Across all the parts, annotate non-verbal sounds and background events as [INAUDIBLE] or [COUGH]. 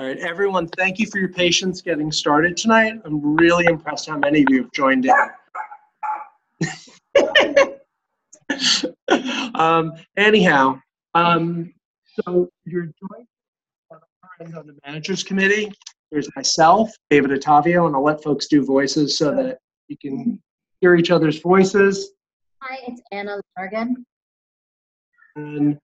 All right, everyone, thank you for your patience getting started tonight. I'm really impressed how many of you have joined in. [LAUGHS] um, anyhow, um, so you're joined on the managers committee. There's myself, David Ottavio, and I'll let folks do voices so that you can hear each other's voices. Hi, it's Anna Largan. And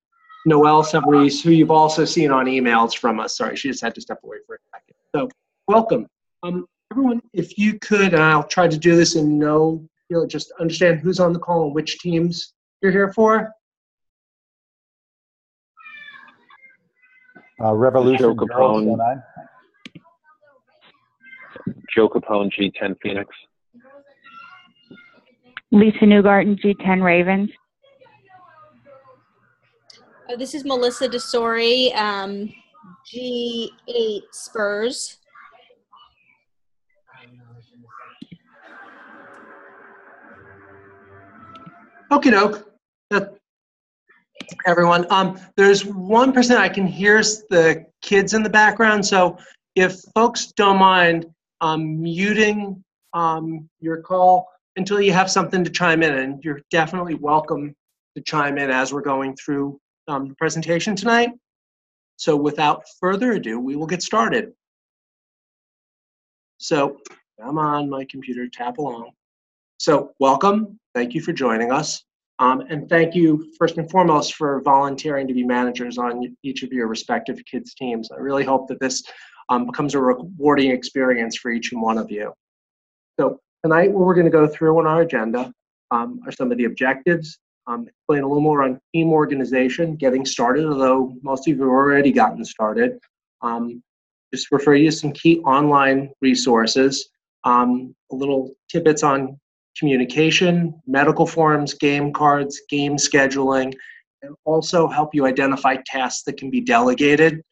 Noelle Savarese, who you've also seen on emails from us. Sorry, she just had to step away for a second. So, welcome. Um, everyone, if you could, and I'll try to do this in no, you know, just understand who's on the call and which teams you're here for. Uh, Revolution Joe Capone. 09. Joe Capone, G10 Phoenix. Lisa Newgarten, G10 Ravens. Uh, this is Melissa Desori, um, G8 Spurs. Okie doke. Everyone, um, there's one person I can hear the kids in the background, so if folks don't mind um, muting um, your call until you have something to chime in, and you're definitely welcome to chime in as we're going through um, the presentation tonight. So without further ado, we will get started. So I'm on my computer, tap along. So welcome, thank you for joining us. Um, and thank you, first and foremost, for volunteering to be managers on each of your respective kids' teams. I really hope that this um, becomes a rewarding experience for each and one of you. So tonight, what we're going to go through on our agenda um, are some of the objectives, um, explain a little more on team organization, getting started, although most of you have already gotten started. Um, just refer you to some key online resources, um, a little tidbits on communication, medical forms, game cards, game scheduling, and also help you identify tasks that can be delegated,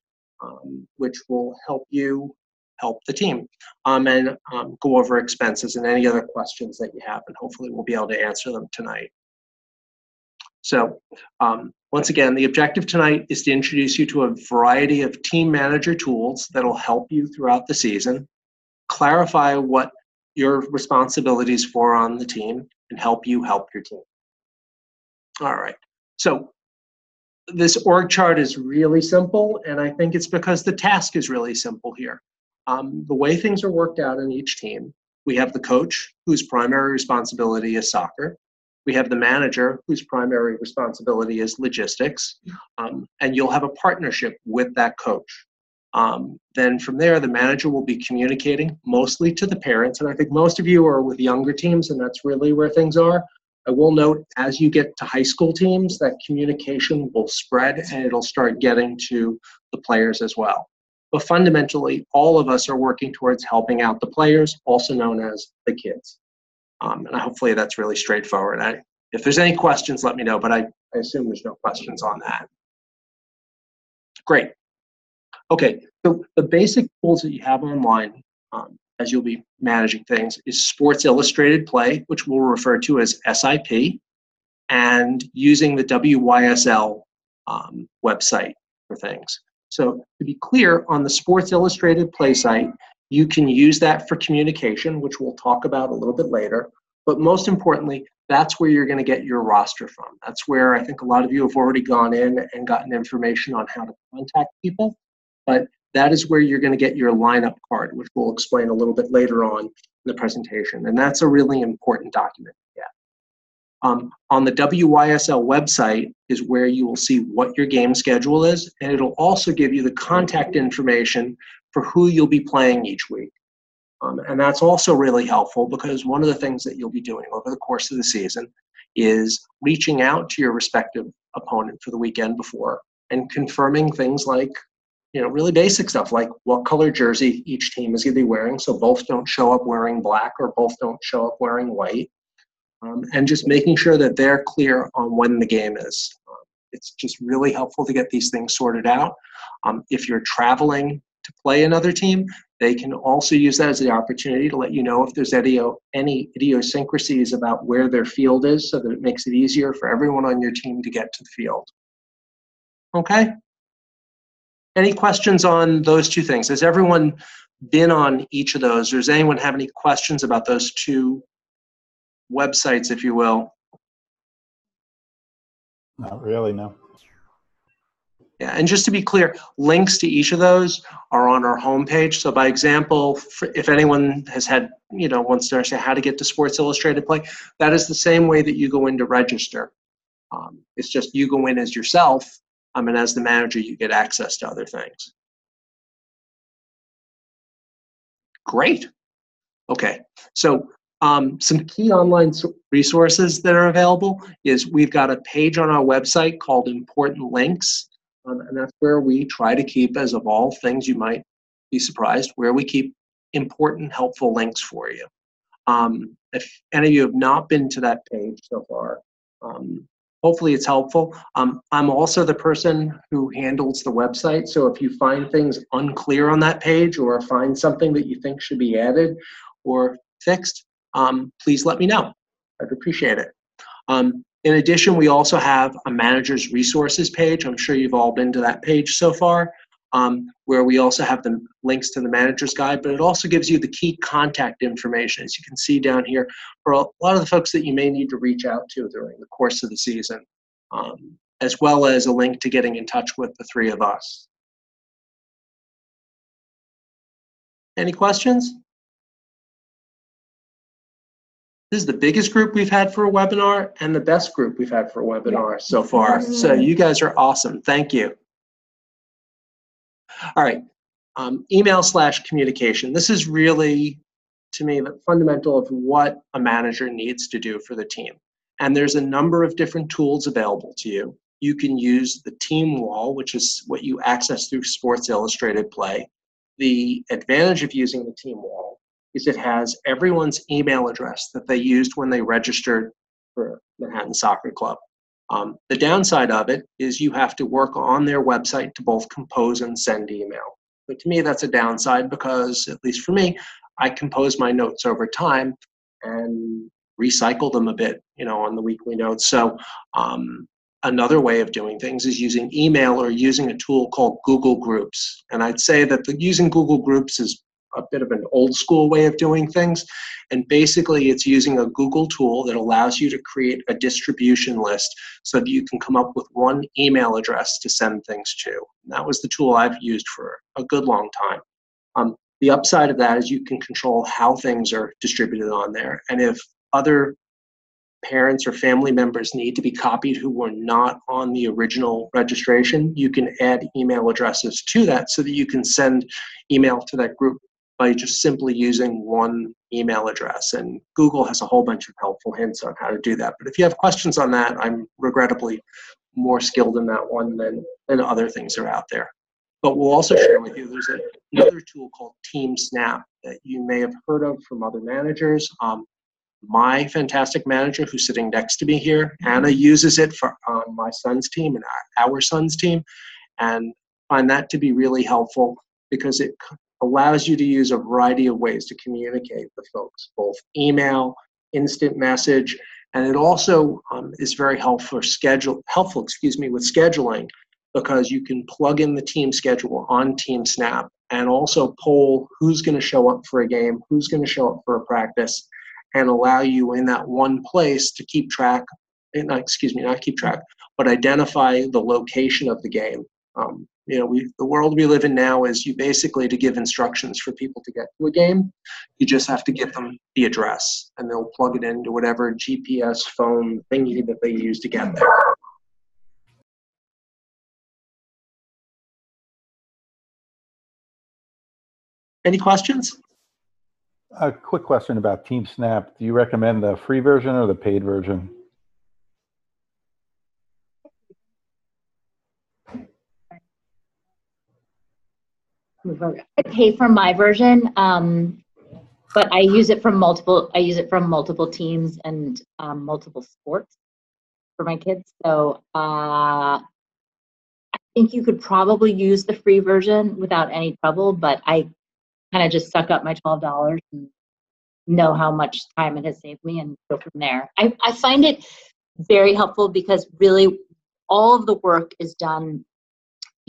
um, which will help you help the team. Um, and um, go over expenses and any other questions that you have, and hopefully we'll be able to answer them tonight. So, um, once again, the objective tonight is to introduce you to a variety of team manager tools that'll help you throughout the season, clarify what your responsibilities for on the team and help you help your team. All right. So this org chart is really simple, and I think it's because the task is really simple here. Um, the way things are worked out in each team, we have the coach whose primary responsibility is soccer. We have the manager whose primary responsibility is logistics, um, and you'll have a partnership with that coach. Um, then from there, the manager will be communicating mostly to the parents. And I think most of you are with younger teams, and that's really where things are. I will note as you get to high school teams, that communication will spread and it'll start getting to the players as well. But fundamentally, all of us are working towards helping out the players, also known as the kids. Um, and hopefully that's really straightforward. I, if there's any questions, let me know, but I, I assume there's no questions on that. Great. Okay, so the basic tools that you have online um, as you'll be managing things is Sports Illustrated Play, which we'll refer to as SIP, and using the WYSL um, website for things. So to be clear, on the Sports Illustrated Play site, you can use that for communication, which we'll talk about a little bit later. But most importantly, that's where you're going to get your roster from. That's where I think a lot of you have already gone in and gotten information on how to contact people but that is where you're going to get your lineup card, which we'll explain a little bit later on in the presentation. And that's a really important document Yeah. Um, on the WYSL website is where you will see what your game schedule is, and it'll also give you the contact information for who you'll be playing each week. Um, and that's also really helpful because one of the things that you'll be doing over the course of the season is reaching out to your respective opponent for the weekend before and confirming things like you know, really basic stuff like what color jersey each team is going to be wearing, so both don't show up wearing black or both don't show up wearing white, um, and just making sure that they're clear on when the game is. Um, it's just really helpful to get these things sorted out. Um, if you're traveling to play another team, they can also use that as the opportunity to let you know if there's any, any idiosyncrasies about where their field is so that it makes it easier for everyone on your team to get to the field. Okay? any questions on those two things? Has everyone been on each of those, does anyone have any questions about those two websites, if you will? Not really, no. Yeah, and just to be clear, links to each of those are on our homepage. So, by example, if anyone has had, you know, wants to understand how to get to Sports Illustrated Play, that is the same way that you go in to register. Um, it's just you go in as yourself, um, and as the manager, you get access to other things. Great. Okay, so um, some key online resources that are available is we've got a page on our website called Important Links. Um, and that's where we try to keep, as of all things you might be surprised, where we keep important, helpful links for you. Um, if any of you have not been to that page so far, um, hopefully it's helpful. Um, I'm also the person who handles the website, so if you find things unclear on that page or find something that you think should be added or fixed, um, please let me know. I'd appreciate it. In addition, we also have a manager's resources page. I'm sure you've all been to that page so far, um, where we also have the links to the manager's guide, but it also gives you the key contact information, as you can see down here, for a lot of the folks that you may need to reach out to during the course of the season, um, as well as a link to getting in touch with the three of us. Any questions? This is the biggest group we've had for a webinar and the best group we've had for a webinar so far. So you guys are awesome. Thank you. All right. Um, email slash communication. This is really, to me, the fundamental of what a manager needs to do for the team. And there's a number of different tools available to you. You can use the team wall, which is what you access through Sports Illustrated Play. The advantage of using the team wall is it has everyone's email address that they used when they registered for Manhattan Soccer Club. Um, the downside of it is you have to work on their website to both compose and send email. But to me, that's a downside because, at least for me, I compose my notes over time and recycle them a bit, you know, on the weekly notes. So um, another way of doing things is using email or using a tool called Google Groups. And I'd say that the, using Google Groups is a bit of an old school way of doing things. And basically, it's using a Google tool that allows you to create a distribution list so that you can come up with one email address to send things to. And that was the tool I've used for a good long time. Um, the upside of that is you can control how things are distributed on there. And if other parents or family members need to be copied who were not on the original registration, you can add email addresses to that so that you can send email to that group by just simply using one email address. And Google has a whole bunch of helpful hints on how to do that. But if you have questions on that, I'm regrettably more skilled in that one than, than other things are out there. But we'll also share with you there's another tool called Team Snap that you may have heard of from other managers. Um, my fantastic manager who's sitting next to me here, Anna, uses it for um, my son's team and our, our son's team, and find that to be really helpful because it allows you to use a variety of ways to communicate with folks, both email, instant message, and it also um, is very helpful schedule helpful, excuse me, with scheduling because you can plug in the team schedule on Team Snap and also poll who's going to show up for a game, who's going to show up for a practice, and allow you in that one place to keep track, not, excuse me, not keep track, but identify the location of the game. Um, you know, we, the world we live in now is you basically to give instructions for people to get to a game, you just have to give them the address and they'll plug it into whatever GPS phone thingy that they use to get there. Any questions? A quick question about Team Snap. Do you recommend the free version or the paid version? I pay for my version, um, but I use it from multiple. I use it from multiple teams and um, multiple sports for my kids. So uh, I think you could probably use the free version without any trouble. But I kind of just suck up my twelve dollars and know how much time it has saved me and go from there. I, I find it very helpful because really all of the work is done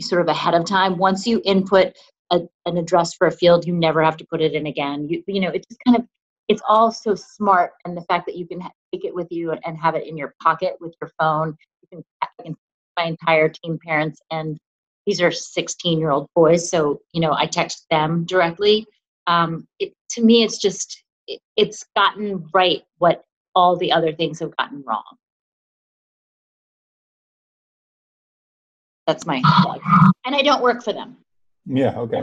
sort of ahead of time. Once you input a, an address for a field, you never have to put it in again. You, you know, it's just kind of, it's all so smart. And the fact that you can take it with you and have it in your pocket with your phone, you can, I can my entire team parents and these are 16 year old boys. So, you know, I text them directly. Um, it, to me, it's just, it, it's gotten right what all the other things have gotten wrong. That's my [SIGHS] plug. And I don't work for them. Yeah, okay.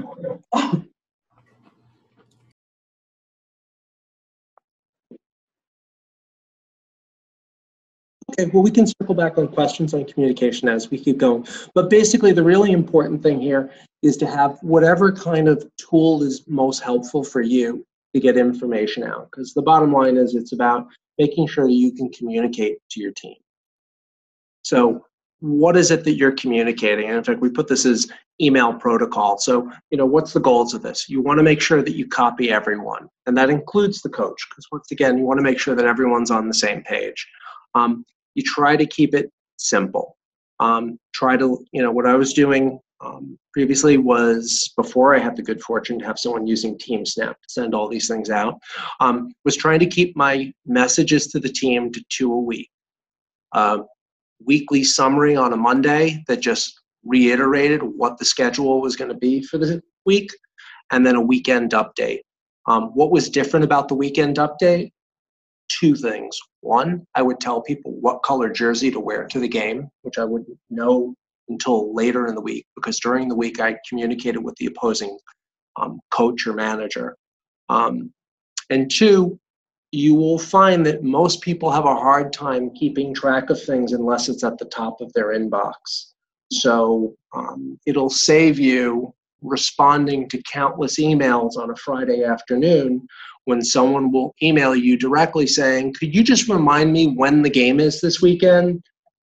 Okay, well, we can circle back on questions on communication as we keep going. But basically, the really important thing here is to have whatever kind of tool is most helpful for you to get information out. Because the bottom line is it's about making sure you can communicate to your team. So, what is it that you're communicating? And in fact, we put this as email protocol. So, you know, what's the goals of this? You want to make sure that you copy everyone, and that includes the coach, because once again, you want to make sure that everyone's on the same page. Um, you try to keep it simple. Um, try to, you know, what I was doing um, previously was before I had the good fortune to have someone using TeamSnap to send all these things out, um, was trying to keep my messages to the team to two a week. Uh, weekly summary on a Monday that just reiterated what the schedule was going to be for the week, and then a weekend update. Um, what was different about the weekend update? two things. One, I would tell people what color jersey to wear to the game, which I wouldn't know until later in the week because during the week I communicated with the opposing um, coach or manager. Um, and two, you will find that most people have a hard time keeping track of things unless it's at the top of their inbox. So um, it'll save you responding to countless emails on a Friday afternoon when someone will email you directly saying, "Could you just remind me when the game is this weekend?"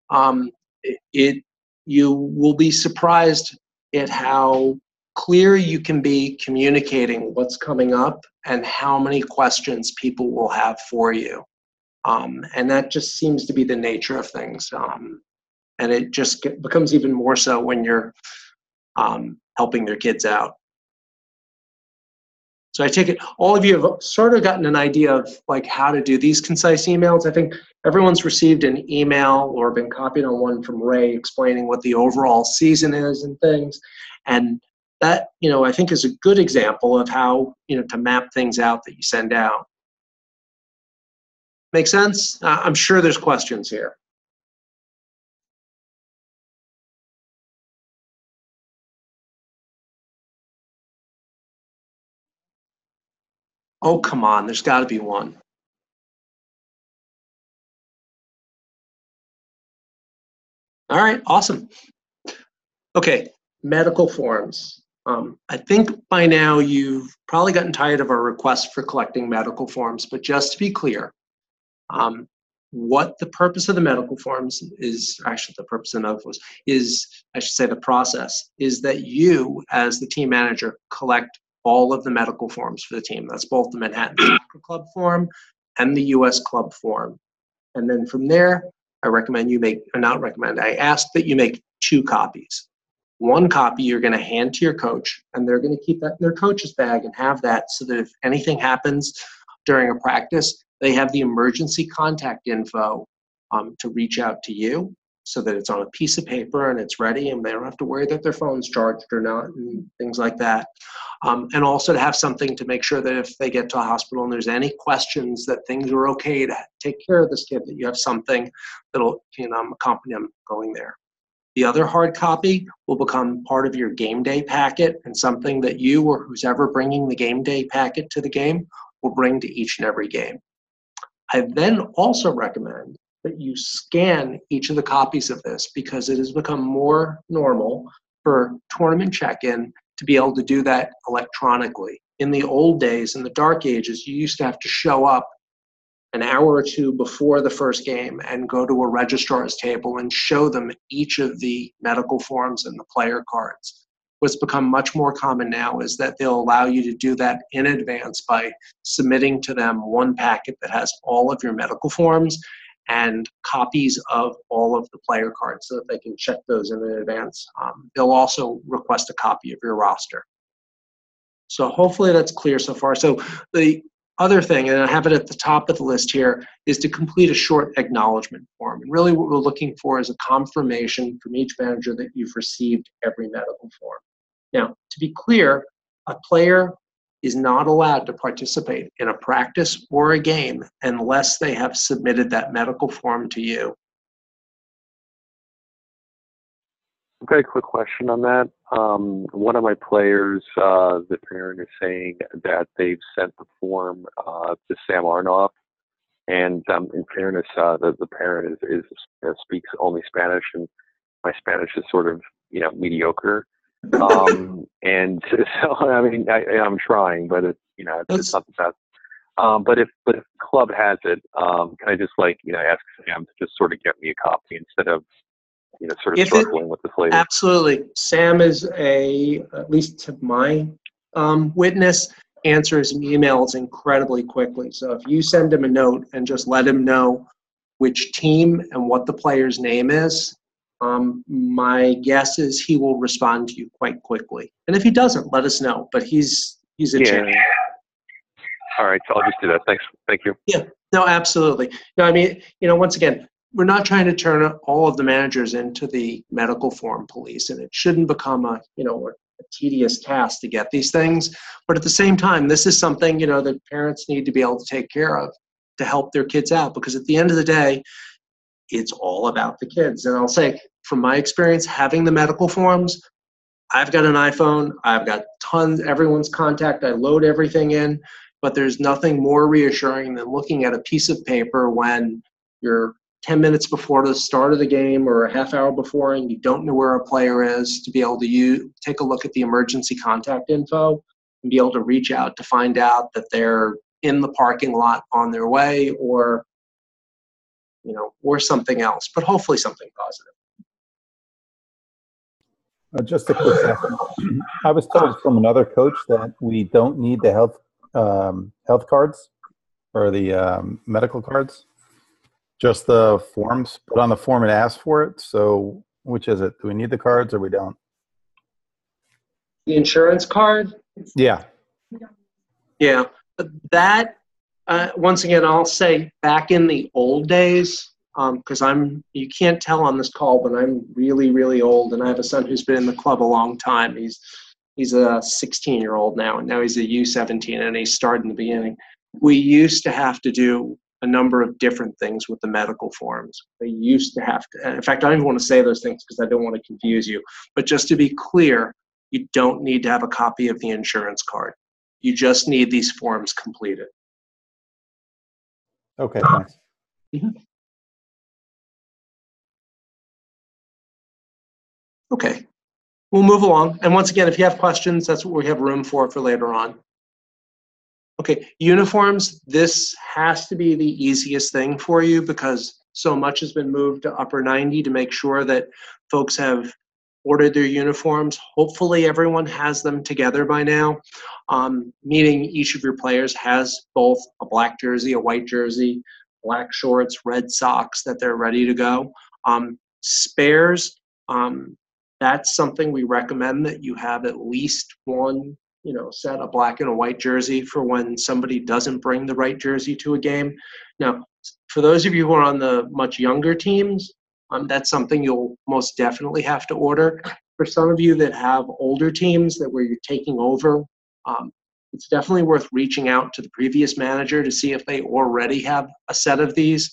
Um, it, it you will be surprised at how clear you can be communicating what's coming up and how many questions people will have for you. Um, and that just seems to be the nature of things. Um, and it just get, becomes even more so when you're um, helping their kids out. So I take it all of you have sort of gotten an idea of like how to do these concise emails. I think everyone's received an email or been copied on one from Ray explaining what the overall season is and things. And that, you know, I think is a good example of how, you know, to map things out that you send out. Make sense? I'm sure there's questions here. Oh, come on, there's got to be one. All right, awesome. Okay, medical forms. Um, I think by now you've probably gotten tired of our request for collecting medical forms, but just to be clear, um, what the purpose of the medical forms is, actually the purpose of the medical forms is, I should say the process, is that you as the team manager collect all of the medical forms for the team. That's both the Manhattan Club form and the US Club form. And then from there, I recommend you make, or not recommend, I ask that you make two copies. One copy you're going to hand to your coach, and they're going to keep that in their coach's bag and have that so that if anything happens during a practice, they have the emergency contact info um, to reach out to you so that it's on a piece of paper and it's ready and they don't have to worry that their phone's charged or not and things like that. Um, and also to have something to make sure that if they get to a hospital and there's any questions that things are okay to take care of this kid, that you have something that'll you know, accompany them going there. The other hard copy will become part of your game day packet and something that you or who's ever bringing the game day packet to the game will bring to each and every game. I then also recommend that you scan each of the copies of this because it has become more normal for tournament check-in to be able to do that electronically. In the old days, in the dark ages, you used to have to show up an hour or two before the first game and go to a registrar's table and show them each of the medical forms and the player cards. What's become much more common now is that they'll allow you to do that in advance by submitting to them one packet that has all of your medical forms and copies of all of the player cards so that they can check those in advance. Um, they'll also request a copy of your roster. So hopefully that's clear so far. So the other thing, and I have it at the top of the list here, is to complete a short acknowledgement form. And really what we're looking for is a confirmation from each manager that you've received every medical form. Now, to be clear, a player is not allowed to participate in a practice or a game unless they have submitted that medical form to you. Okay, quick question on that. Um, one of my players, uh, the parent is saying that they've sent the form uh, to Sam Arnoff, and um, in fairness, uh, the, the parent is, is uh, speaks only Spanish, and my Spanish is sort of you know mediocre. Um, [LAUGHS] and [LAUGHS] so, I mean, I, I'm trying, but it's you know, it's, it's not the best. Um, but if but if the club has it, um, can I just like you know ask Sam to just sort of get me a copy instead of you know sort of If it- struggling with this later? Absolutely. Sam is a, at least to my um, witness, answers emails incredibly quickly. So if you send him a note and just let him know which team and what the player's name is, um, my guess is he will respond to you quite quickly. And if he doesn't, let us know. But he's he's a Yeah. champion. All right, so I'll just do that. Thanks. Thank you. Yeah. No, absolutely. No, I mean, you know, once again, we're not trying to turn all of the managers into the medical form police, and it shouldn't become a, you know, a tedious task to get these things. But at the same time, this is something, you know, that parents need to be able to take care of to help their kids out because at the end of the day, it's all about the kids. And I'll say, from my experience, having the medical forms, I've got an iPhone, I've got tons, everyone's contact, I load everything in, but there's nothing more reassuring than looking at a piece of paper when you're 10 minutes before the start of the game or a half hour before and you don't know where a player is to be able to use, take a look at the emergency contact info and be able to reach out to find out that they're in the parking lot on their way or you know or something else but hopefully something positive Uh, Just a quick question. I was told from another coach that we don't need the health, um, health cards or the, um, medical cards. Just the forms, but on the form it asks for it. So which is it? Do we need the cards or we don't? the insurance card Yeah. Yeah, that uh, once again, I'll say back in the old days, because I'm you can't tell on this call, but I'm really really old, and I have a son who's been in the club a long time. He's he's a 16 year old now, and now he's a U17, and he started in the beginning. We used to have to do a number of different things with the medical forms. They used to have to. In fact, I don't even want to say those things because I don't want to confuse you. But just to be clear, you don't need to have a copy of the insurance card. You just need these forms completed. Okay, thanks. Okay, we'll move along. And once again, if you have questions, that's what we have room for for later on. Okay, uniforms, this has to be the easiest thing for you because so much has been moved to upper 90 to make sure that folks have ordered their uniforms. Hopefully, everyone has them together by now, um, meaning each of your players has both a black jersey, a white jersey, black shorts, red socks that they're ready to go. Um, spares, um, that's something we recommend that you have at least one you know set a black and a white jersey for when somebody doesn't bring the right jersey to a game. Now for those of you who are on the much younger teams um, that's something you'll most definitely have to order. For some of you that have older teams that where you're taking over um, it's definitely worth reaching out to the previous manager to see if they already have a set of these.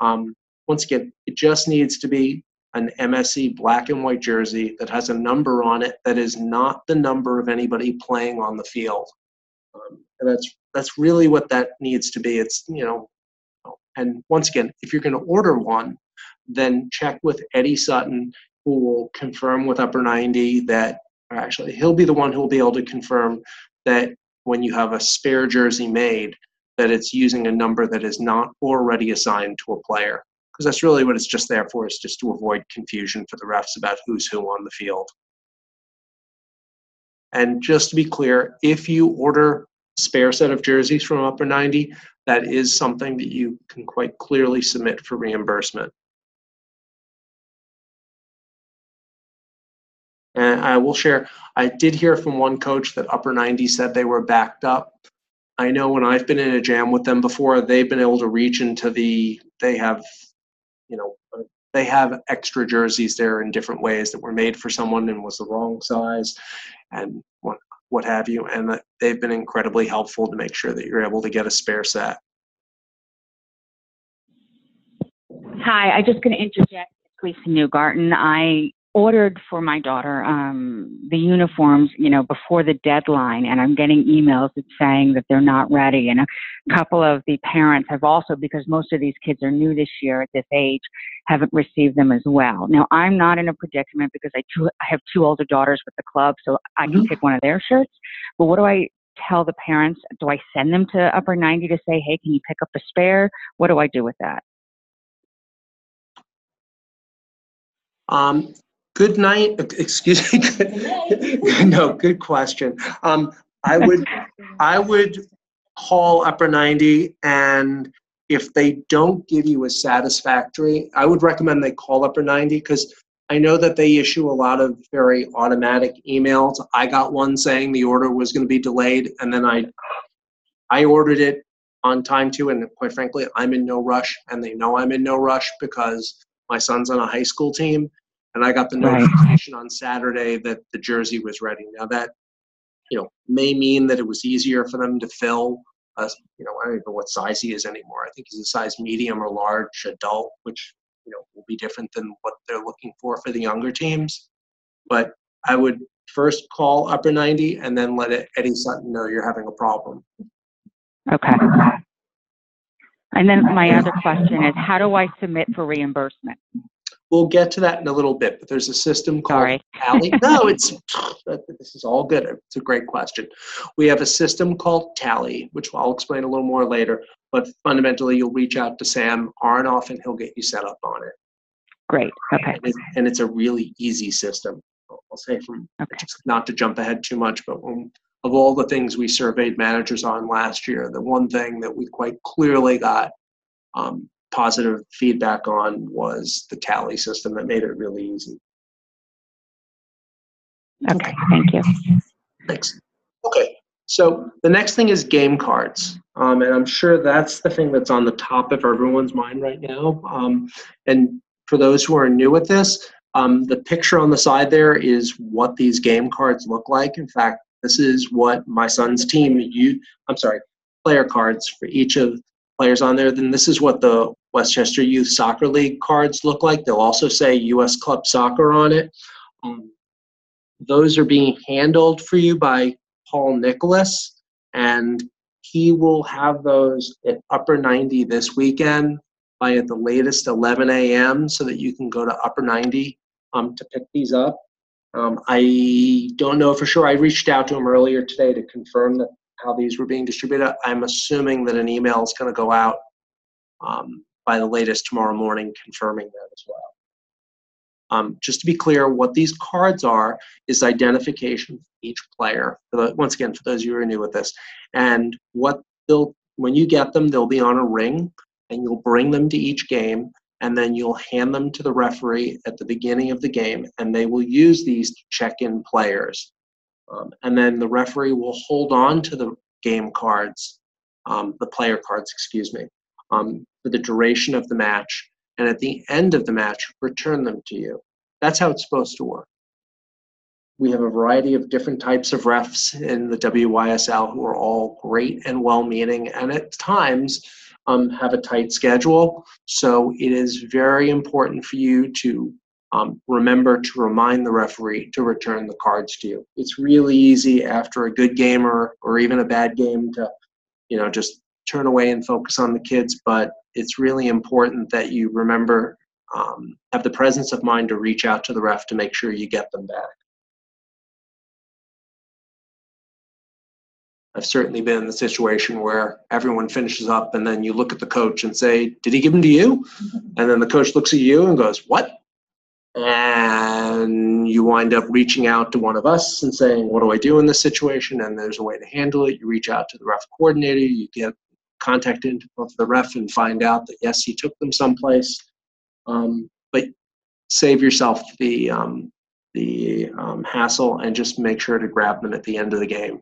Um, once again it just needs to be an MSC black and white jersey that has a number on it that is not the number of anybody playing on the field. Um, and that's that's really what that needs to be. It's you know, and once again, if you're going to order one, then check with Eddie Sutton, who will confirm with Upper 90 that actually he'll be the one who will be able to confirm that when you have a spare jersey made, that it's using a number that is not already assigned to a player because that's really what it's just there for is just to avoid confusion for the refs about who's who on the field. And just to be clear, if you order spare set of jerseys from Upper 90, that is something that you can quite clearly submit for reimbursement. And I will share, I did hear from one coach that Upper 90 said they were backed up. I know when I've been in a jam with them before, they've been able to reach into the, they have, you know, they have extra jerseys there in different ways that were made for someone and was the wrong size and what, what have you. And they've been incredibly helpful to make sure that you're able to get a spare set. Hi, I'm just going to interject. Lisa Newgarten. I ordered for my daughter um, the uniforms, you know, before the deadline, and I'm getting emails that saying that they're not ready. And a couple of the parents have also, because most of these kids are new this year at this age, haven't received them as well. Now, I'm not in a predicament because I, two, I have two older daughters with the club, so I can Mhm. pick one of their shirts. But what do I tell the parents? Do I send them to Upper 90 to say, hey, can you pick up a spare? What do I do with that? Um, good night. Excuse me. [LAUGHS] no, good question. Um, I would, I would call Upper 90 and if they don't give you a satisfactory, I would recommend they call Upper 90 because I know that they issue a lot of very automatic emails. I got one saying the order was going to be delayed and then I, I ordered it on time too. And quite frankly, I'm in no rush and they know I'm in no rush because my son's on a high school team and I got the Right. notification on Saturday that the jersey was ready. Now that, you know, may mean that it was easier for them to fill. Uh, you know, I don't even know what size he is anymore. I think he's a size medium or large adult, which you know will be different than what they're looking for for the younger teams. But I would first call Upper 90 and then let it, Eddie Sutton know you're having a problem. Okay. And then my other question is, how do I submit for reimbursement? We'll get to that in a little bit, but there's a system called Sorry. Tally. [LAUGHS] No, it's this is all good. It's a great question. We have a system called Tally, which I'll explain a little more later. But fundamentally, you'll reach out to Sam Arnoff, and he'll get you set up on it. Great. Okay. And, it, and it's a really easy system. I'll say from Okay. just not to jump ahead too much, but when, of all the things we surveyed managers on last year, the one thing that we quite clearly got um, positive feedback on was the tally system that made it really easy. Okay. Thank you. Thanks. Okay, so the next thing is game cards. Um, and I'm sure that's the thing that's on the top of everyone's mind right now. Um, and for those who are new at this, um, the picture on the side there is what these game cards look like. In fact, this is what my son's team, you, I'm sorry, player cards for each of players on there. Then this is what the Westchester Youth Soccer League cards look like. They'll also say U.S. Club Soccer on it. Um, those are being handled for you by Paul Nicholas, and he will have those at Upper 90 this weekend by at the latest 11 a.m. so that you can go to Upper 90 um, to pick these up. Um, I don't know for sure. I reached out to him earlier today to confirm that how these were being distributed. I'm assuming that an email is going to go out um, by the latest tomorrow morning confirming that as well. Um, just to be clear, what these cards are is identification for each player. Once again, for those of you who are new with this, and what they'll when you get them, they'll be on a ring, and you'll bring them to each game, and then you'll hand them to the referee at the beginning of the game, and they will use these to check in players. Um, and then the referee will hold on to the game cards, um, the player cards, excuse me, um, for the duration of the match. And at the end of the match, return them to you. That's how it's supposed to work. We have a variety of different types of refs in the WYSL who are all great and well meaning, and at times um, have a tight schedule. So it is very important for you to um, remember to remind the referee to return the cards to you. It's really easy after a good game or, or even a bad game to, you know, just turn away and focus on the kids. But it's really important that you remember, um, have the presence of mind to reach out to the ref to make sure you get them back. I've certainly been in the situation where everyone finishes up and then you look at the coach and say, Did he give them to you? [LAUGHS] And then the coach looks at you and goes, What? and you wind up reaching out to one of us and saying, What do I do in this situation? And there's a way to handle it. You reach out to the ref coordinator, you get contact the ref and find out that yes, he took them someplace. Um, but save yourself the um, the um, hassle and just make sure to grab them at the end of the game.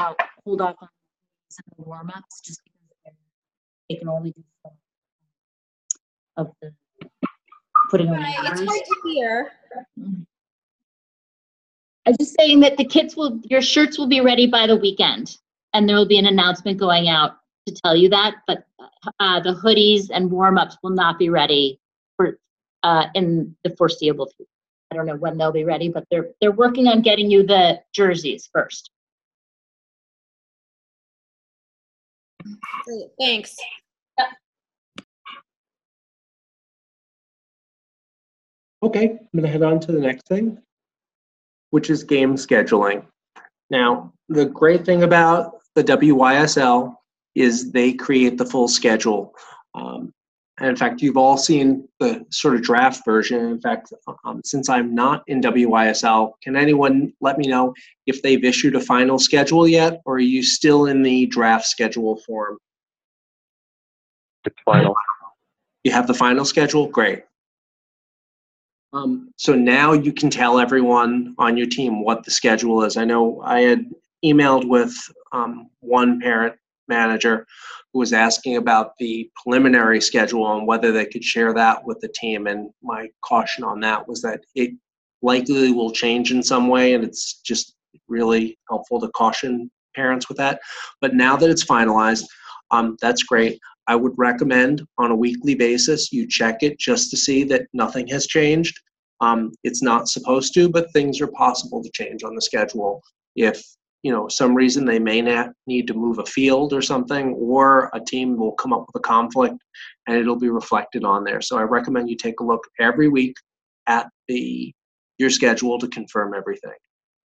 I'll hold off on some of the warm-ups just because they're- can only do some of the putting on Hi, it's hard to hear. I'm just saying that the kits will, your shirts will be ready by the weekend. And there will be an announcement going out to tell you that, but uh, the hoodies and warm-ups will not be ready for, uh, in the foreseeable future. I don't know when they'll be ready, but they're, they're working on getting you the jerseys first. Great, Thanks. Okay, I'm going to head on to the next thing, which is game scheduling. Now, the great thing about the WYSL is they create the full schedule. Um, and in fact, you've all seen the sort of draft version. In fact, um, since I'm not in WYSL, can anyone let me know if they've issued a final schedule yet, or are you still in the draft schedule form? It's final. You have the final schedule? Great. Um, so now you can tell everyone on your team what the schedule is. I know I had emailed with um, one parent manager who was asking about the preliminary schedule and whether they could share that with the team. And my caution on that was that it likely will change in some way, and it's just really helpful to caution parents with that. But now that it's finalized, um, that's great. I would recommend on a weekly basis you check it just to see that nothing has changed. Um, it's not supposed to, but things are possible to change on the schedule. If you know some reason they may not need to move a field or something, or a team will come up with a conflict, and it'll be reflected on there. So I recommend you take a look every week at the your schedule to confirm everything.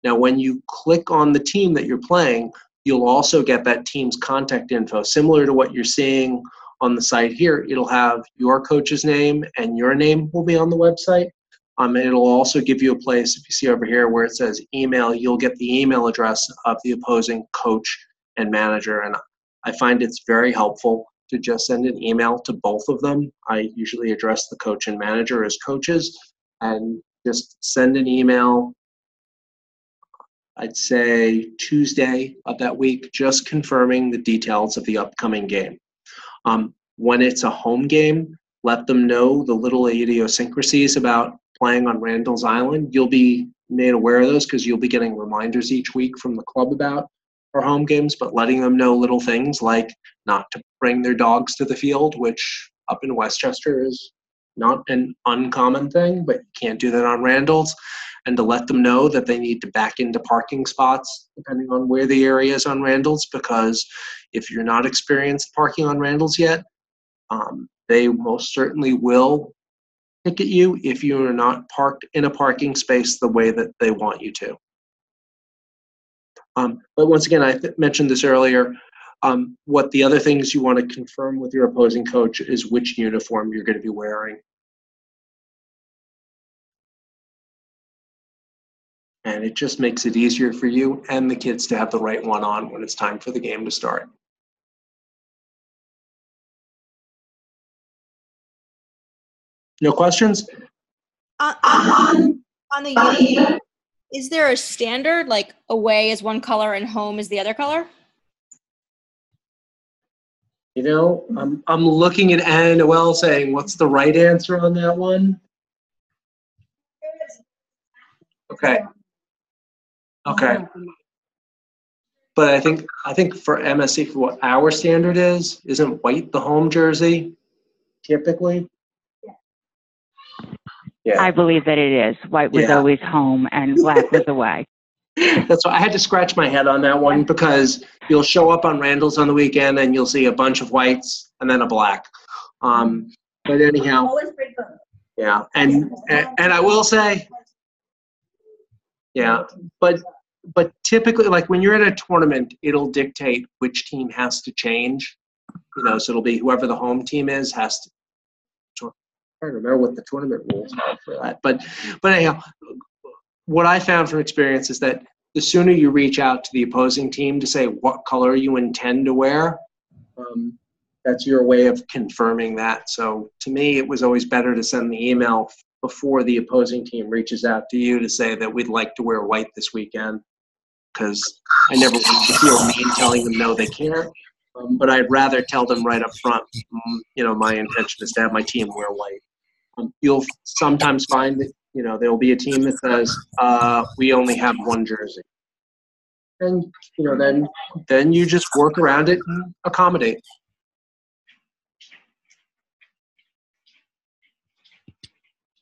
Now, when you click on the team that you're playing, you'll also get that team's contact info, similar to what you're seeing on the site here. It'll have your coach's name and your name will be on the website. Um, and it'll also give you a place, if you see over here where it says email, you'll get the email address of the opposing coach and manager. And I find it's very helpful to just send an email to both of them. I usually address the coach and manager as coaches and just send an email I'd say Tuesday of that week, just confirming the details of the upcoming game. Um, when it's a home game, let them know the little idiosyncrasies about playing on Randall's Island. You'll be made aware of those because you'll be getting reminders each week from the club about our home games, but letting them know little things like not to bring their dogs to the field, which up in Westchester is not an uncommon thing, but you can't do that on Randall's and to let them know that they need to back into parking spots depending on where the area is on Randall's because if you're not experienced parking on Randall's yet, um, they most certainly will ticket you if you are not parked in a parking space the way that they want you to. Um, but once again, I th- mentioned this earlier. Um, what the other things you want to confirm with your opposing coach is which uniform you're going to be wearing. and it just makes it easier for you and the kids to have the right one on when it's time for the game to start. No questions? Uh, on, on the uniform, is there a standard like away is one color and home is the other color? You know, I'm, I'm looking at Anna Noelle saying, what's the right answer on that one? Okay. Okay. But I think, I think for MSC, for what our standard is, isn't white the home jersey typically? Yeah, I believe that it is. White was Yeah. always home and black was away. [LAUGHS] that's why I had to scratch my head on that one because you'll show up on Randall's on the weekend and you'll see a bunch of whites and then a black. Um, but anyhow, Yeah, and, and and I will say, yeah, but but typically, like when you're at a tournament, it'll dictate which team has to change. You know, so it'll be whoever the home team is has to. I don't remember what the tournament rules are for that, but but anyhow, what I found from experience is that the sooner you reach out to the opposing team to say what color you intend to wear, um, that's your way of confirming that. So to me, it was always better to send the email before the opposing team reaches out to you to say that we'd like to wear white this weekend, because I never want to feel mean telling them no, they can't. Um, but I'd rather tell them right up front, mm, you know, my intention is to have my team wear white. Um, you'll sometimes find that you know there'll be a team that says uh, we only have one jersey, and you know then then you just work around it and accommodate.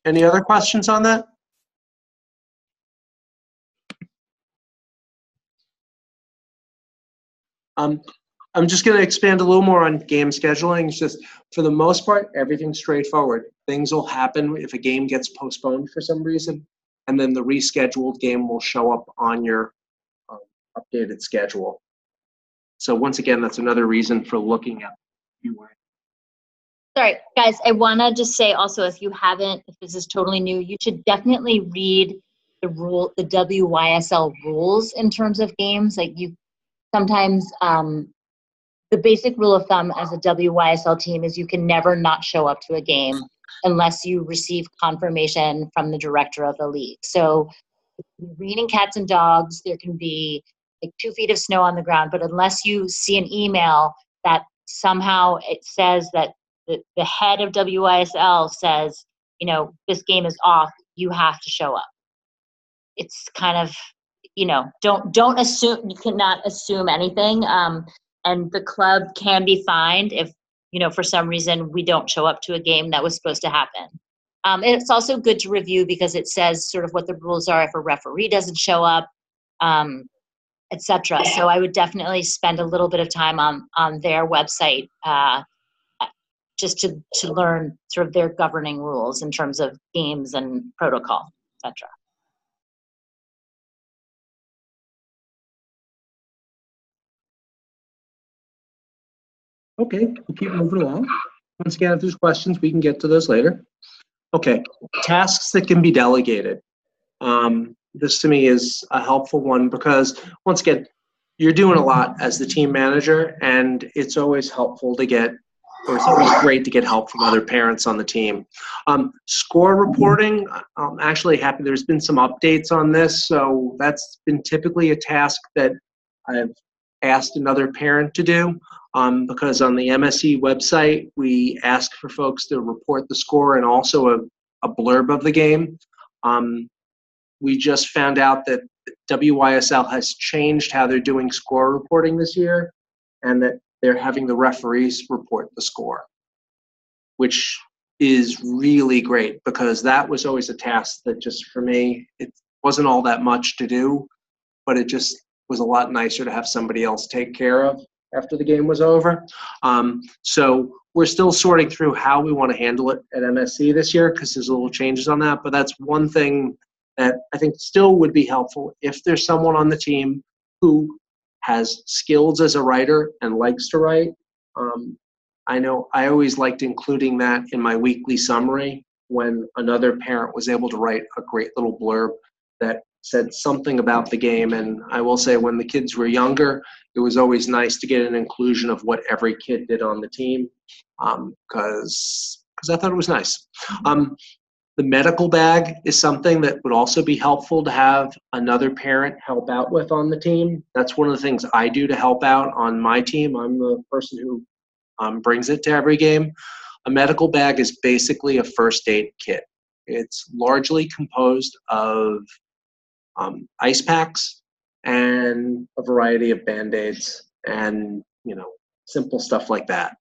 Any other questions on that? Um, I'm just going to expand a little more on game scheduling. It's just for the most part, everything's straightforward. Things will happen if a game gets postponed for some reason, and then the rescheduled game will show up on your um, updated schedule. So once again, that's another reason for looking at UA. Sorry, guys, I want to just say also, if you haven't, if this is totally new, you should definitely read the rule, the WYSL rules in terms of games. Like you, sometimes um, the basic rule of thumb as a WYSL team is you can never not show up to a game unless you receive confirmation from the director of the league. So, raining cats and dogs, there can be like two feet of snow on the ground, but unless you see an email that somehow it says that the, the head of WYSL says, you know, this game is off, you have to show up. It's kind of, you know, don't don't assume you cannot assume anything. Um, and the club can be fined if, you know, for some reason we don't show up to a game that was supposed to happen. Um, it's also good to review because it says sort of what the rules are if a referee doesn't show up, um, etc. So I would definitely spend a little bit of time on on their website uh, just to, to learn sort of their governing rules in terms of games and protocol, etc. Okay, we'll keep moving along. Once again, if there's questions, we can get to those later. Okay, tasks that can be delegated. Um, this to me is a helpful one because once again, you're doing a lot as the team manager, and it's always helpful to get, or it's always great to get help from other parents on the team. Um, score reporting, I'm actually happy there's been some updates on this, so that's been typically a task that I've asked another parent to do um, because on the MSC website, we ask for folks to report the score and also a, a blurb of the game. Um, we just found out that WYSL has changed how they're doing score reporting this year and that they're having the referees report the score, which is really great because that was always a task that just for me, it wasn't all that much to do, but it just was a lot nicer to have somebody else take care of after the game was over. Um, so we're still sorting through how we want to handle it at MSC this year because there's a little changes on that. But that's one thing that I think still would be helpful if there's someone on the team who has skills as a writer and likes to write. Um, I know I always liked including that in my weekly summary when another parent was able to write a great little blurb that said something about the game. And I will say, when the kids were younger, it was always nice to get an inclusion of what every kid did on the team because um, because I thought it was nice. Um, the medical bag is something that would also be helpful to have another parent help out with on the team. That's one of the things I do to help out on my team. I'm the person who um, brings it to every game. A medical bag is basically a first aid kit. It's largely composed of um, ice packs and a variety of band-aids and you know simple stuff like that.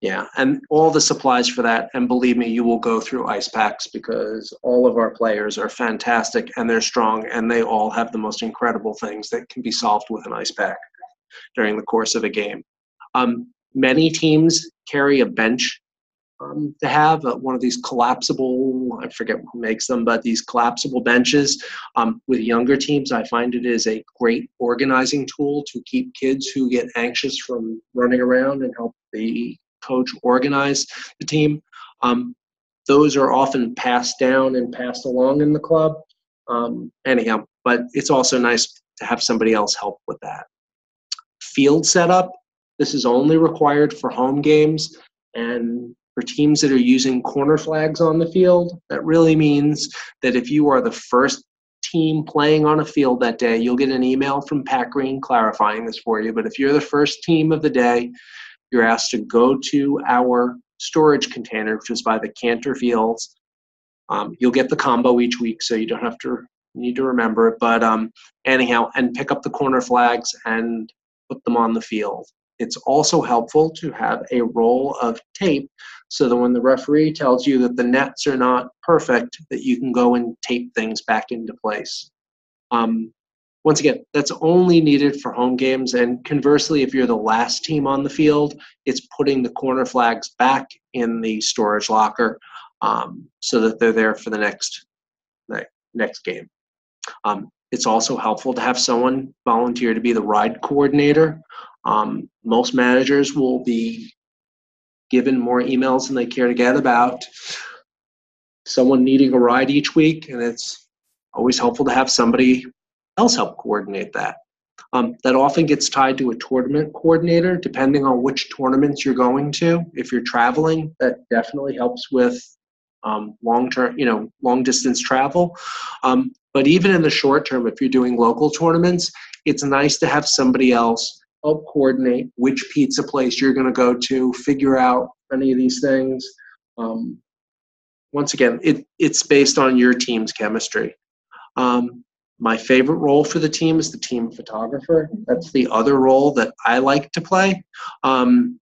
Yeah and all the supplies for that and believe me you will go through ice packs because all of our players are fantastic and they're strong and they all have the most incredible things that can be solved with an ice pack during the course of a game. Um, many teams carry a bench um, to have uh, one of these collapsible, I forget who makes them, but these collapsible benches. Um, with younger teams, I find it is a great organizing tool to keep kids who get anxious from running around and help the coach organize the team. Um, those are often passed down and passed along in the club. Um, anyhow, but it's also nice to have somebody else help with that. Field setup. This is only required for home games and for teams that are using corner flags on the field. That really means that if you are the first team playing on a field that day, you'll get an email from Pat Green clarifying this for you. But if you're the first team of the day, you're asked to go to our storage container, which is by the Cantor Fields. Um, you'll get the combo each week, so you don't have to need to remember it. But um, anyhow, and pick up the corner flags and put them on the field. It's also helpful to have a roll of tape so that when the referee tells you that the nets are not perfect, that you can go and tape things back into place. Um, once again, that's only needed for home games. And conversely, if you're the last team on the field, it's putting the corner flags back in the storage locker um, so that they're there for the next next game. Um, it's also helpful to have someone volunteer to be the ride coordinator. Um, most managers will be given more emails than they care to get about someone needing a ride each week, and it's always helpful to have somebody else help coordinate that. Um, that often gets tied to a tournament coordinator, depending on which tournaments you're going to. If you're traveling, that definitely helps with um, long term, you know, long distance travel. Um, but even in the short term, if you're doing local tournaments, it's nice to have somebody else help coordinate which pizza place you're going to go to, figure out any of these things. Um, once again, it, it's based on your team's chemistry. Um, my favorite role for the team is the team photographer. That's the other role that I like to play, um,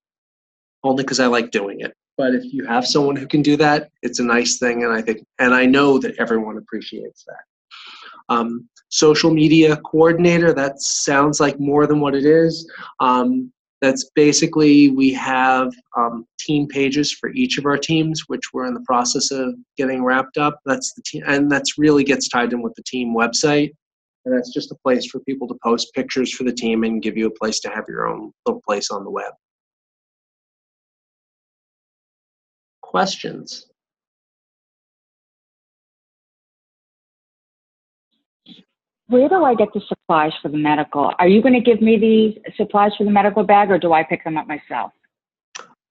only because I like doing it. But if you have someone who can do that, it's a nice thing, and I think, and I know that everyone appreciates that. Um, social media coordinator, that sounds like more than what it is. Um, that's basically we have um, team pages for each of our teams, which we're in the process of getting wrapped up. That's the team, and that's really gets tied in with the team website. And that's just a place for people to post pictures for the team and give you a place to have your own little place on the web. Questions? Where do I get the supplies for the medical? Are you going to give me the supplies for the medical bag or do I pick them up myself?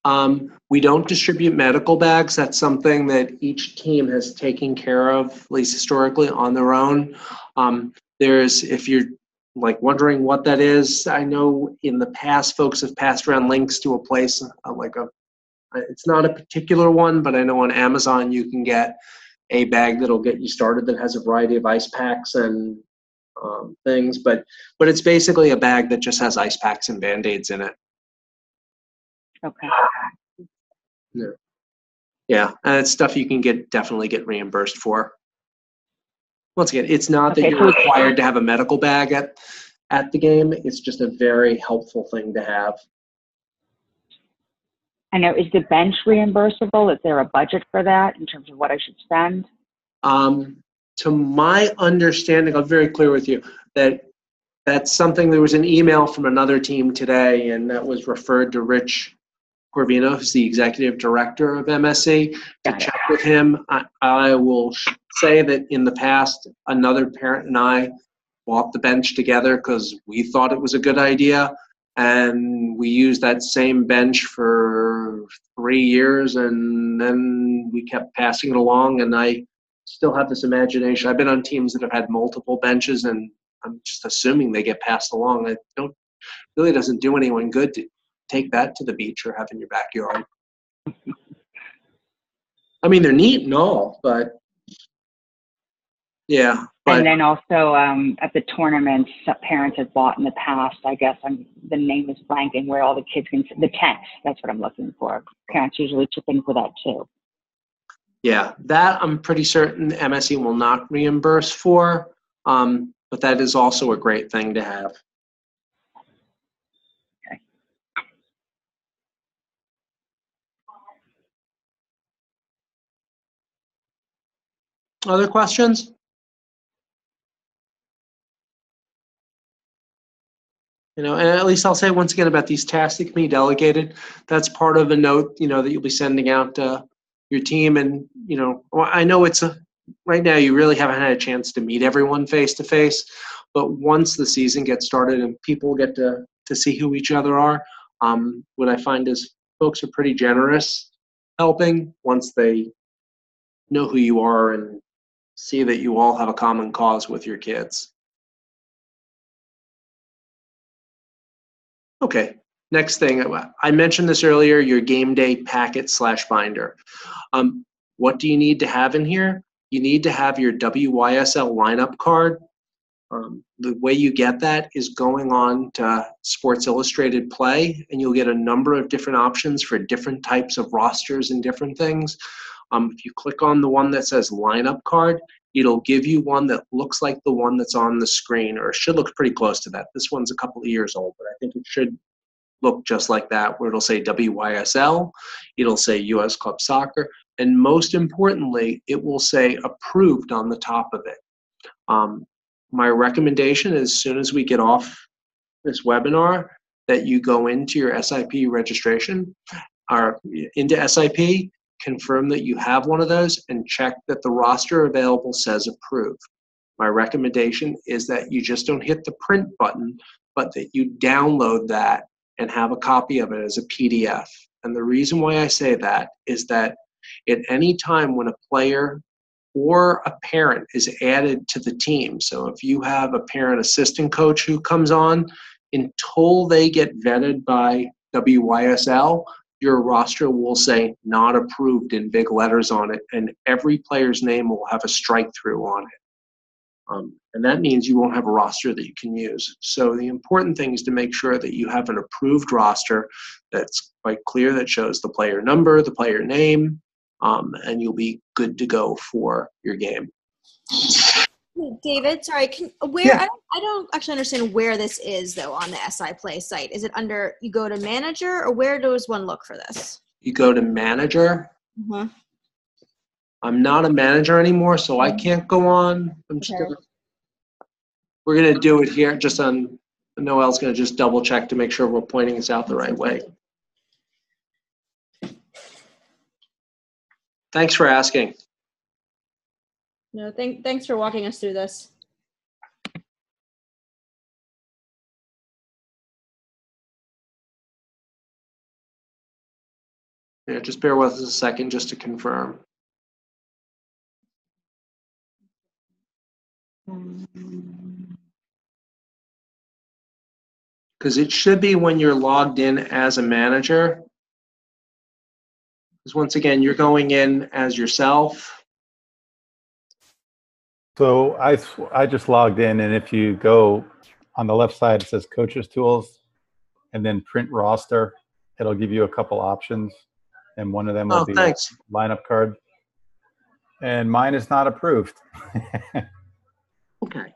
Um, we don't distribute medical bags. That's something that each team has taken care of, at least historically, on their own. Um, there's, if you're like wondering what that is, I know in the past folks have passed around links to a place uh, like a, it's not a particular one, but I know on Amazon you can get a bag that'll get you started that has a variety of ice packs and um, things, but but it's basically a bag that just has ice packs and band aids in it. Okay. Yeah, yeah, and it's stuff you can get definitely get reimbursed for. Once again, it's not that you're required to have a medical bag at at the game. It's just a very helpful thing to have. I know, is the bench reimbursable? Is there a budget for that in terms of what I should spend? Um, to my understanding, I'm very clear with you that that's something. There was an email from another team today, and that was referred to Rich Corvino, who's the executive director of MSC, to check with him. I, I will say that in the past, another parent and I bought the bench together because we thought it was a good idea. And we used that same bench for three years, and then we kept passing it along. And I still have this imagination. I've been on teams that have had multiple benches, and I'm just assuming they get passed along. It don't really doesn't do anyone good to take that to the beach or have in your backyard. [LAUGHS] I mean, they're neat and all, but yeah, but And then also um, at the tournaments, parents have bought in the past. I guess I'm the name is blanking where all the kids can the tents. That's what I'm looking for. Parents usually chip in for that too. Yeah, that I'm pretty certain MSC will not reimburse for, um, but that is also a great thing to have. Okay. Other questions? you know and at least i'll say once again about these tasks that can be delegated that's part of the note you know that you'll be sending out uh, your team. And, you know, I know it's a, right now you really haven't had a chance to meet everyone face to face, but once the season gets started and people get to, to see who each other are, um, what I find is folks are pretty generous helping once they know who you are and see that you all have a common cause with your kids. Okay, next thing. I mentioned this earlier, your game day packet slash binder. Um, what do you need to have in here? You need to have your WYSL lineup card. Um, the way you get that is going on to Sports Illustrated Play, and you'll get a number of different options for different types of rosters and different things. Um, if you click on the one that says lineup card, it'll give you one that looks like the one that's on the screen, or should look pretty close to that. This one's a couple of years old, but I think it should look just like that, where it'll say WYSL, it'll say US Club Soccer, and most importantly, it will say approved on the top of it. Um, my recommendation is as soon as we get off this webinar, that you go into your SIP registration or into SIP confirm that you have one of those, and check that the roster available says approved. My recommendation is that you just don't hit the print button, but that you download that and have a copy of it as a PDF. And the reason why I say that is that at any time when a player or a parent is added to the team, so if you have a parent assistant coach who comes on, until they get vetted by WYSL, your roster will say not approved in big letters on it, and every player's name will have a strike through on it. Um, and that means you won't have a roster that you can use. So the important thing is to make sure that you have an approved roster that's quite clear that shows the player number, the player name, um, and you'll be good to go for your game. David, sorry, can, where Yeah. I, don't, I don't actually understand where this is though on the SI Play site. Is it under you go to manager or where does one look for this? You go to manager. Mhm. I'm not a manager anymore, so I mm. can't go on. I'm just Okay. gonna, we're gonna do it here, just on, Noelle's gonna just double check to make sure we're pointing this out the right way. Thanks for asking. No, thank, thanks for walking us through this. Yeah, just bear with us a second just to confirm. Because it should be when you're logged in as a manager. Because once again, you're going in as yourself. So I, I just logged in, and if you go on the left side, it says Coaches Tools, and then Print Roster. It'll give you a couple options, and one of them will Oh, be thanks. lineup card. And mine is not approved. [LAUGHS] Okay.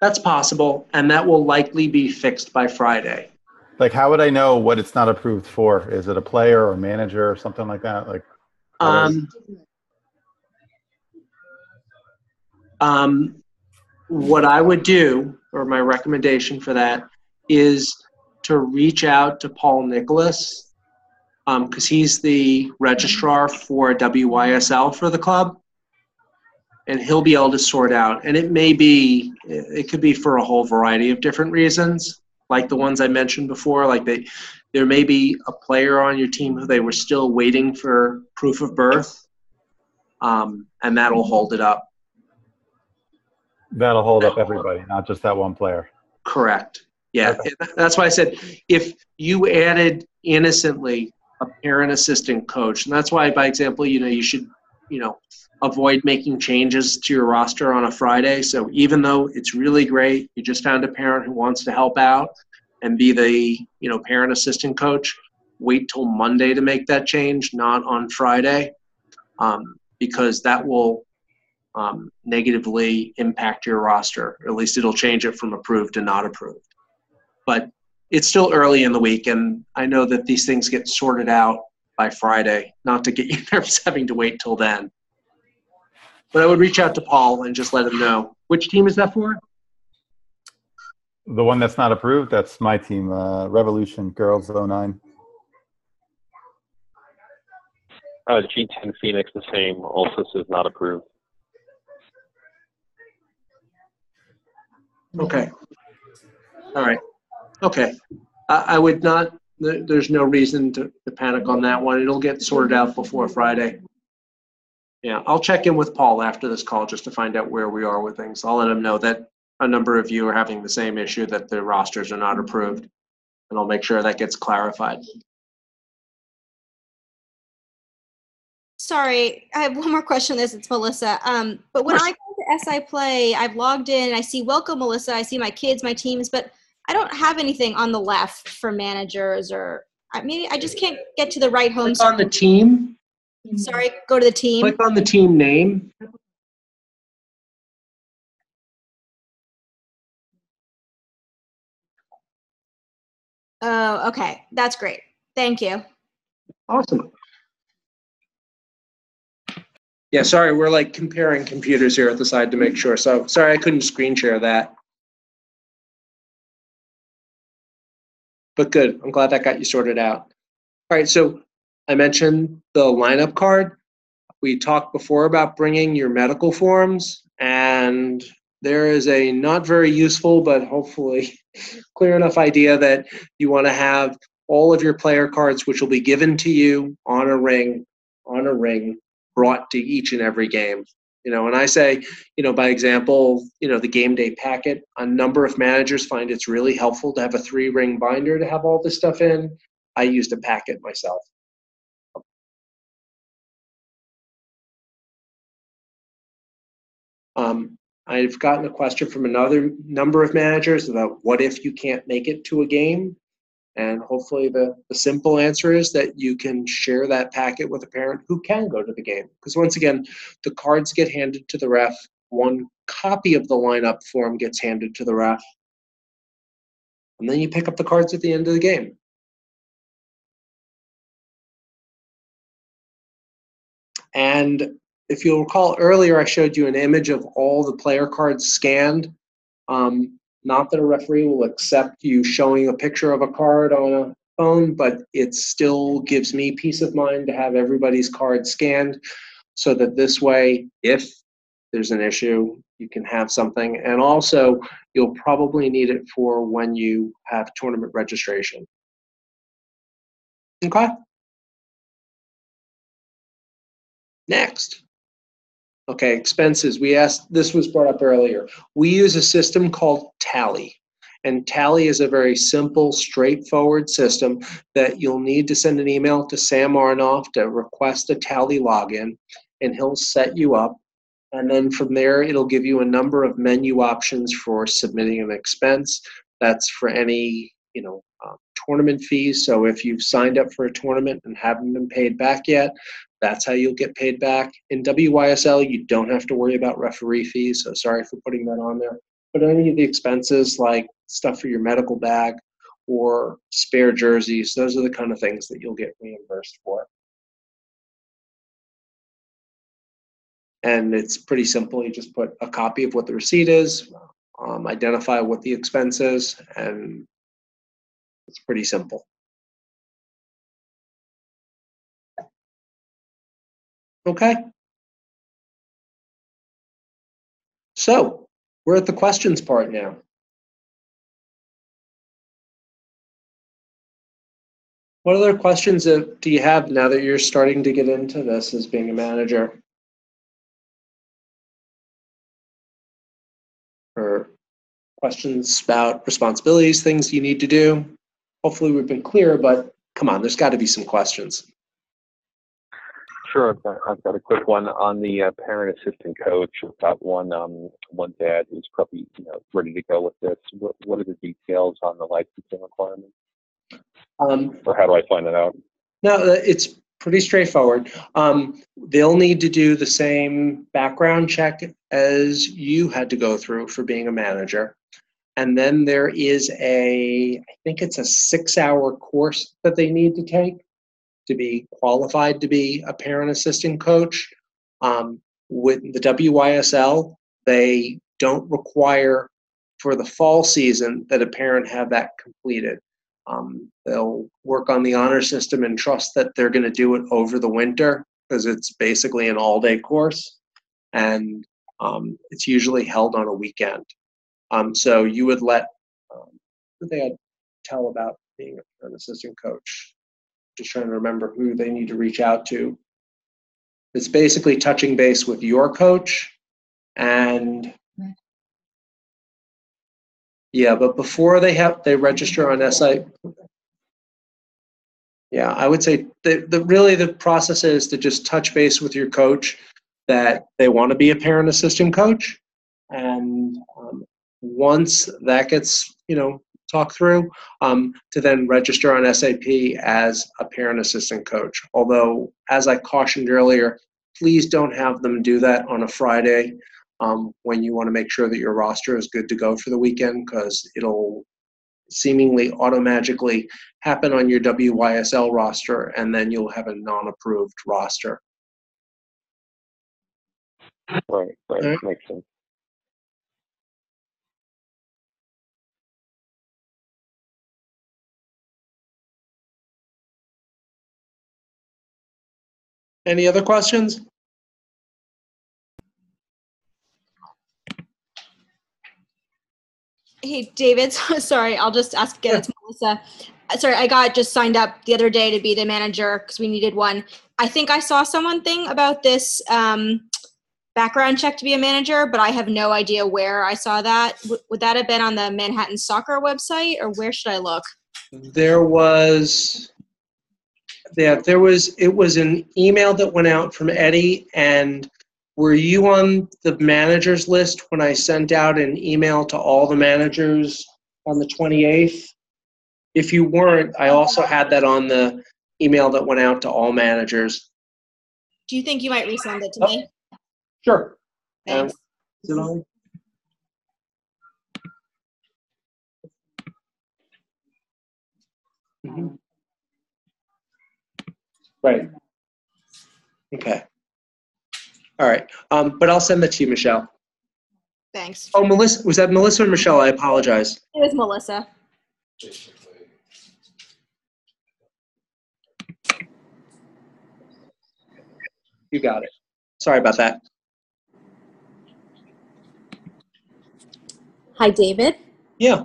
That's possible, and that will likely be fixed by Friday. like, how would I know what it's not approved for? Is it a player or manager or something like that? Like, Um, um, what I would do, or my recommendation for that, is to reach out to Paul Nicholas, because he's the registrar for WYSL for the club, and he'll be able to sort out. And it may be, it could be for a whole variety of different reasons, like the ones I mentioned before. Like they, there may be a player on your team who they were still waiting for proof of birth, um, and that'll hold it up. that'll hold up everybody, not just that one player. Correct. Yeah, that's why I said if you added innocently a parent assistant coach, and that's why, by example, you know, you should, you know, avoid making changes to your roster on a Friday. So even though it's really great, you just found a parent who wants to help out and be the, you know, parent assistant coach, wait till Monday to make that change, not on Friday, um, because that will um, negatively impact your roster. At least it'll change it from approved to not approved. But it's still early in the week, and I know that these things get sorted out by Friday. Not to get you [LAUGHS] nervous having to wait till then. But I would reach out to Paul and just let him know. Which team is that for? The one that's not approved, that's my team, uh, Revolution Girls 09. Uh, G10 Phoenix, the same. Also says not approved. Okay. All right. Okay. I, I would not, there's no reason to, to panic on that one. It'll get sorted out before Friday. Yeah, I'll check in with Paul after this call just to find out where we are with things. I'll let him know that a number of you are having the same issue, that the rosters are not approved. And I'll make sure that gets clarified. Sorry, I have one more question this. It's Melissa. Um, but when. I go to SI Play, I've logged in. I see welcome Melissa. I see my kids, my teams, but I don't have anything on the left for managers or I maybe I just can't get to the right home. Click on the team, screen. Sorry, go to the team. click on the team name. Oh, okay. That's great. Thank you. Awesome. Yeah, sorry, we're like comparing computers here at the side to make sure. So sorry, I couldn't screen share that. But good, I'm glad that got you sorted out. All right, so I mentioned the lineup card. We talked before about bringing your medical forms, and there is a not very useful, but hopefully [LAUGHS] clear enough idea that you want to have all of your player cards, which will be given to you on a ring, on a ring, brought to each and every game. You know, and I say, you know, by example, you know, the game day packet, a number of managers find it's really helpful to have a three ring binder to have all this stuff in. I used a packet myself. Um, I've gotten a question from another number of managers about what if you can't make it to a game? And hopefully, the, the simple answer is that you can share that packet with a parent who can go to the game. Because once again, the cards get handed to the ref, one copy of the lineup form gets handed to the ref, and then you pick up the cards at the end of the game. And if you'll recall earlier, I showed you an image of all the player cards scanned. Um, not that a referee will accept you showing a picture of a card on a phone, but it still gives me peace of mind to have everybody's card scanned so that this way, if there's an issue, you can have something. And also, you'll probably need it for when you have tournament registration. Okay? Next. Okay, expenses. We asked, this was brought up earlier. We use a system called Tallie. And Tallie is a very simple, straightforward system that you'll need to send an email to Sam Arnoff to request a Tallie login, and he'll set you up. And then from there, it'll give you a number of menu options for submitting an expense. That's for any, you know, uh, tournament fees. So if you've signed up for a tournament and haven't been paid back yet, that's how you'll get paid back. In WYSL, you don't have to worry about referee fees, so sorry for putting that on there. But any of the expenses, like stuff for your medical bag or spare jerseys, those are the kind of things that you'll get reimbursed for. And it's pretty simple. You just put a copy of what the receipt is, um, identify what the expense is, and it's pretty simple. Okay. So we're at the questions part now. What other questions do you have now that you're starting to get into this as being a manager? Or questions about responsibilities, things you need to do? Hopefully we've been clear, but come on, there's got to be some questions. Sure, I've got, I've got a quick one on the uh, parent assistant coach. I've got one um, one dad who's probably you know ready to go with this. What, what are the details on the licensing requirements, Um, or how do I find that out? No, uh, it's pretty straightforward. Um, they'll need to do the same background check as you had to go through for being a manager. And then there is a, I think it's a six hour course that they need to take to be qualified to be a parent assistant coach. Um, with the WYSL, they don't require for the fall season that a parent have that completed. Um, they'll work on the honor system and trust that they're going to do it over the winter because it's basically an all day course and um, it's usually held on a weekend. Um, so you would let, um, they tell about being an assistant coach. Just trying to remember who they need to reach out to. It's basically touching base with your coach and yeah, but before they have they register on SI. Yeah, I would say the, the really the process is to just touch base with your coach that they want to be a parent assistant coach, and um, once that gets you know talked through, um, to then register on SAP as a parent assistant coach. Although, as I cautioned earlier, please don't have them do that on a Friday um, when you want to make sure that your roster is good to go for the weekend because it'll seemingly automagically happen on your WYSL roster and then you'll have a non-approved roster. Right, right, Alright. makes sense. Any other questions? Hey, David, [LAUGHS] sorry, I'll just ask again. It's Melissa. Uh, Sorry, I got just signed up the other day to be the manager because we needed one. I think I saw someone thing about this um, background check to be a manager, but I have no idea where I saw that. W- would that have been on the Manhattan Soccer website, or where should I look? There was, yeah, there was, it was an email that went out from Eddie and were you on the managers list when I sent out an email to all the managers on the 28th? If you weren't, I also had that on the email that went out to all managers. Do you think you might resend it to me? Sure. Thanks. Is it on? Mhm. Right. Okay. All right. Um, but I'll send that to you, Michelle. Thanks. Oh, Melissa, was that Melissa or Michelle? I apologize. It was Melissa. You got it. Sorry about that. Hi, David. Yeah.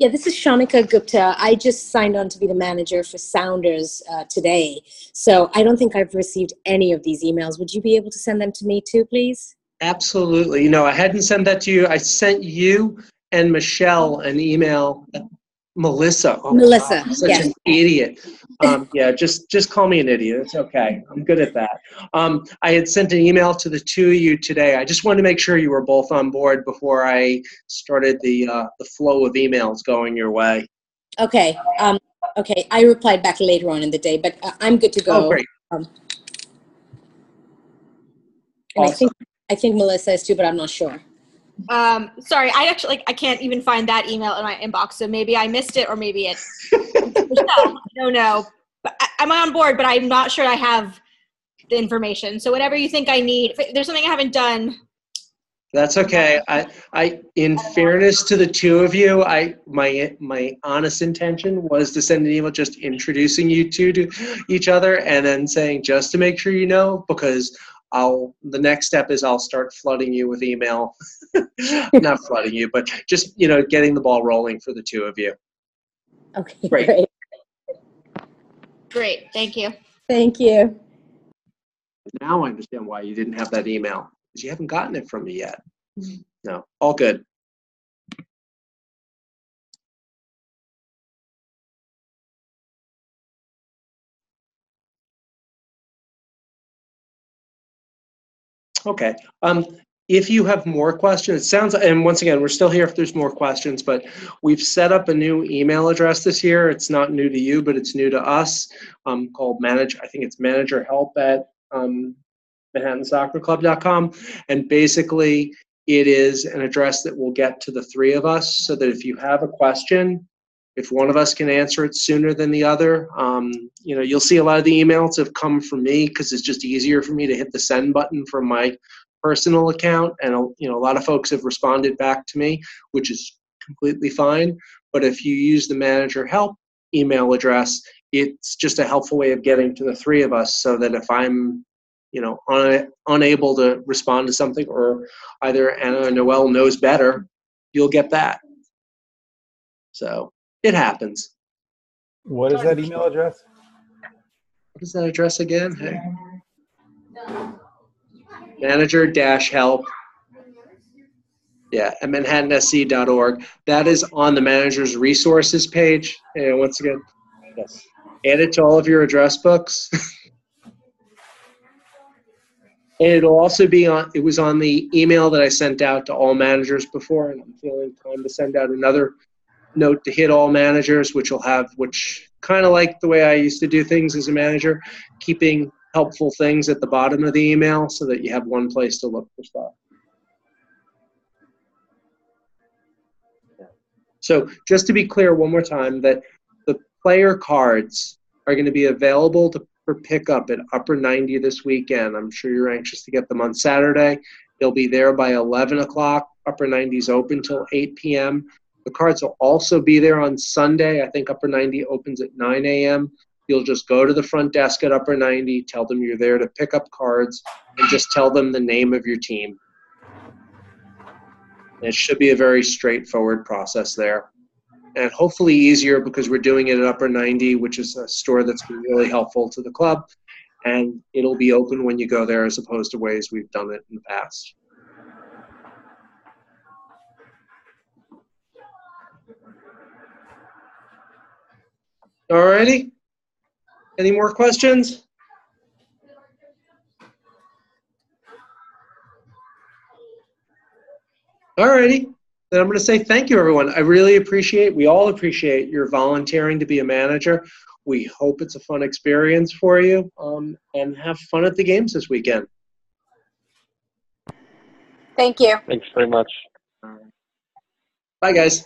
Yeah, this is Shanika Gupta. I just signed on to be the manager for Sounders uh, today. So I don't think I've received any of these emails. Would you be able to send them to me too, please? Absolutely. You know, I hadn't sent that to you. I sent you and Michelle an email. Melissa. Oh, Melissa, God, such yes. an idiot. Um, yeah, just just call me an idiot. It's okay. I'm good at that. Um, I had sent an email to the two of you today. I just wanted to make sure you were both on board before I started the uh, the flow of emails going your way. Okay. Um, okay. I replied back later on in the day, but uh, I'm good to go. Oh, great. And I think I think Melissa is too, but I'm not sure. Um, sorry, I actually like I can't even find that email in my inbox, so maybe I missed it, or maybe it. [LAUGHS] Don't know. But I, I'm on board, but I'm not sure I have the information. So whatever you think I need, if there's something I haven't done, That's okay. I, I, in fairness to the two of you, I, my, my honest intention was to send an email just introducing you two to each other and then saying just to make sure you know because I'll. The next step is I'll start flooding you with email, [LAUGHS] not flooding you, but just you know getting the ball rolling for the two of you. Okay. Great. Great. great, thank you. Thank you. Now I understand why you didn't have that email because you haven't gotten it from me yet. Mm-hmm. No, all good. Okay. Um, if you have more questions, it sounds, and once again, we're still here if there's more questions, but we've set up a new email address this year. It's not new to you, but it's new to us, um, called manage, I think it's managerhelp at, um, manhattansoccerclub.com. And basically, it is an address that will get to the three of us so that if you have a question, if one of us can answer it sooner than the other, um, you know, you'll see a lot of the emails have come from me because it's just easier for me to hit the send button from my personal account, and you know a lot of folks have responded back to me, which is completely fine. But if you use the manager help email address, it's just a helpful way of getting to the three of us, so that if I'm you know un- unable to respond to something, or either Anna or Noelle knows better, you'll get that. So it happens. What is that email address? What is that address again? Hey. Manager dash help. Yeah, at manhattansc.org. That is on the manager's resources page. And once again, yes. add it to all of your address books. [LAUGHS] And it'll also be on, it was on the email that I sent out to all managers before, and I'm feeling time to send out another note to hit all managers, which will have, which kind of like the way I used to do things as a manager, keeping helpful things at the bottom of the email so that you have one place to look for stuff. So just to be clear one more time that the player cards are going to be available to, for pickup at Upper 90 this weekend. I'm sure you're anxious to get them on Saturday. They'll be there by 11 o'clock. Upper 90's open till 8 p.m. The cards will also be there on Sunday. I think Upper 90 opens at 9 a.m. You'll just go to the front desk at Upper 90, tell them you're there to pick up cards, and just tell them the name of your team. It should be a very straightforward process there. And hopefully easier because we're doing it at Upper 90, which is a store that's been really helpful to the club. And it'll be open when you go there as opposed to ways we've done it in the past. Alrighty. Any more questions? Alrighty. Then I'm going to say thank you, everyone. I really appreciate, we all appreciate your volunteering to be a manager. We hope it's a fun experience for you um, and have fun at the games this weekend. Thank you. Thanks very much. Bye, guys.